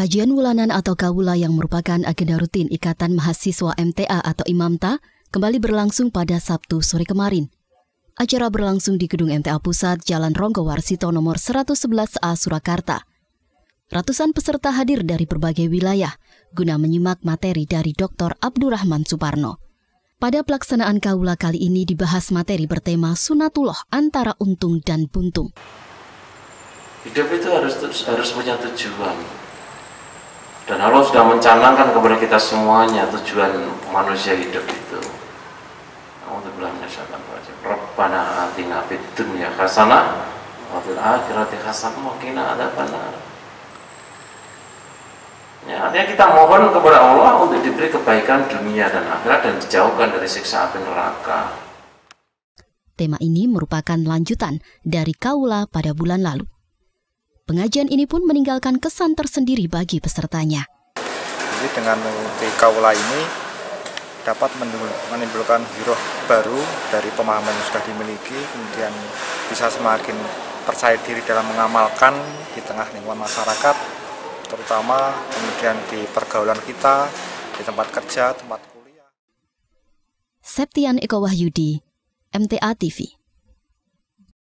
Kajian Wulanan atau Kawula yang merupakan agenda rutin Ikatan Mahasiswa MTA atau IMAMTA kembali berlangsung pada Sabtu sore kemarin. Acara berlangsung di Gedung MTA Pusat Jalan Ronggo Warsito nomor 111A Surakarta. Ratusan peserta hadir dari berbagai wilayah guna menyimak materi dari Dr. Abdurrahman Suparno. Pada pelaksanaan kaula kali ini dibahas materi bertema sunatullah antara untung dan buntung. Hidup itu harus harus punya tujuan. Dan Allah sudah mencanangkan kepada kita semuanya tujuan manusia hidup itu. Rabbana atina fid dunya hasanah wa fil akhirati hasanah wa qina adzabannar. Ya, artinya kita mohon kepada Allah untuk diberi kebaikan dunia dan akhirat dan dijauhkan dari siksa api neraka. Tema ini merupakan lanjutan dari Kaula pada bulan lalu. Pengajian ini pun meninggalkan kesan tersendiri bagi pesertanya. Jadi dengan mengikuti Kaula ini dapat menimbulkan hiroh baru dari pemahaman yang sudah dimiliki, kemudian bisa semakin percaya diri dalam mengamalkan di tengah lingkungan masyarakat, terutama kemudian di pergaulan kita, di tempat kerja, tempat kuliah. Septian Eko Wahyudi, MTA TV.